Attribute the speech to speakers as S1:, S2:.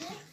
S1: Hadi.